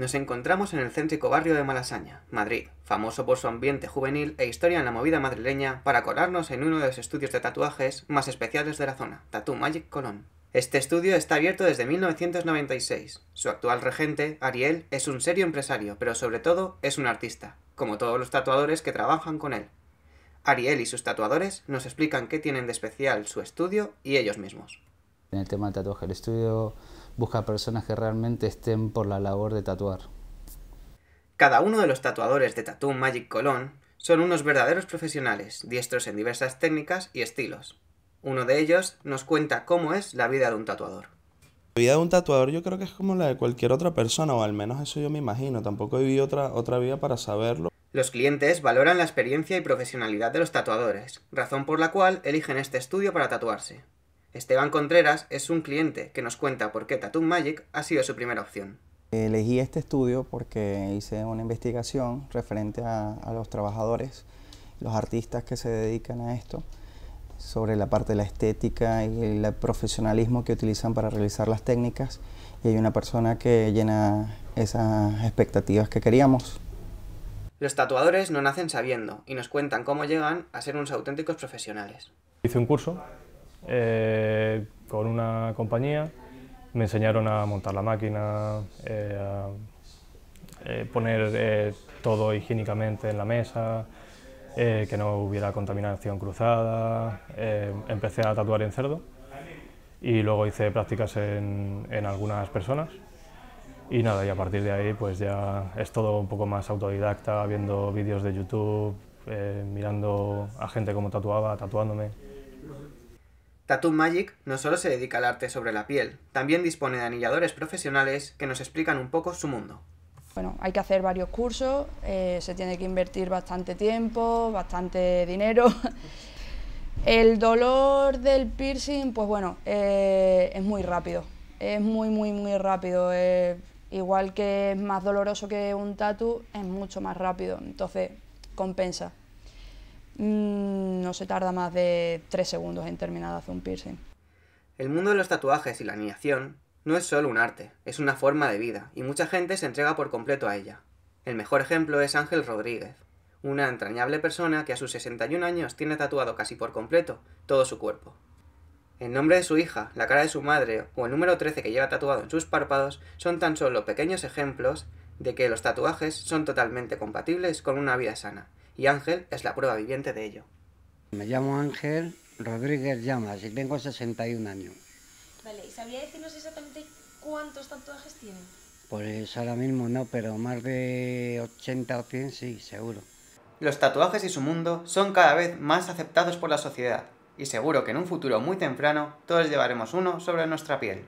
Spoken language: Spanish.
Nos encontramos en el céntrico barrio de Malasaña, Madrid, famoso por su ambiente juvenil e historia en la movida madrileña, para colarnos en uno de los estudios de tatuajes más especiales de la zona, Tattoo Magic Colón. Este estudio está abierto desde 1996. Su actual regente, Ariel, es un serio empresario, pero sobre todo es un artista, como todos los tatuadores que trabajan con él. Ariel y sus tatuadores nos explican qué tienen de especial su estudio y ellos mismos. En el tema del tatuaje, el estudio busca personas que realmente estén por la labor de tatuar. Cada uno de los tatuadores de Tattoo Magic Colón son unos verdaderos profesionales, diestros en diversas técnicas y estilos. Uno de ellos nos cuenta cómo es la vida de un tatuador. La vida de un tatuador yo creo que es como la de cualquier otra persona, o al menos eso yo me imagino. Tampoco he vivido otra, otra vida para saberlo. Los clientes valoran la experiencia y profesionalidad de los tatuadores, razón por la cual eligen este estudio para tatuarse. Esteban Contreras es un cliente que nos cuenta por qué Tattoo Magic ha sido su primera opción. Elegí este estudio porque hice una investigación referente a, los trabajadores, los artistas que se dedican a esto, sobre la parte de la estética y el profesionalismo que utilizan para realizar las técnicas y hay una persona que llena esas expectativas que queríamos. Los tatuadores no nacen sabiendo y nos cuentan cómo llegan a ser unos auténticos profesionales. Hice un curso eh, con una compañía, me enseñaron a montar la máquina, eh, a eh, poner todo higiénicamente en la mesa, que no hubiera contaminación cruzada, empecé a tatuar en cerdo y luego hice prácticas en, en algunas personas y nada, y a partir de ahí pues ya es todo un poco más autodidacta, viendo vídeos de YouTube, mirando a gente cómo tatuaba, tatuándome. Tattoo Magic no solo se dedica al arte sobre la piel, también dispone de anilladores profesionales que nos explican un poco su mundo. Bueno, hay que hacer varios cursos, eh, se tiene que invertir bastante tiempo, bastante dinero. El dolor del piercing, pues bueno, eh, es muy rápido, es muy, muy, muy rápido. igual que es más doloroso que un tatu, es mucho más rápido, entonces compensa. Mm, no se tarda más de tres segundos en terminar de hacer un piercing. El mundo de los tatuajes y la anillación no es solo un arte, es una forma de vida, y mucha gente se entrega por completo a ella. El mejor ejemplo es Ángel Rodríguez, una entrañable persona que a sus 61 años tiene tatuado casi por completo todo su cuerpo. El nombre de su hija, la cara de su madre o el número 13 que lleva tatuado en sus párpados son tan solo pequeños ejemplos de que los tatuajes son totalmente compatibles con una vida sana, y Ángel es la prueba viviente de ello. Me llamo Ángel Rodríguez Llamas y tengo 61 años. Vale, ¿y sabía decirnos exactamente cuántos tatuajes tienen? Pues ahora mismo no, pero más de 80 o 100 sí, seguro. Los tatuajes y su mundo son cada vez más aceptados por la sociedad, y seguro que en un futuro muy temprano todos llevaremos uno sobre nuestra piel.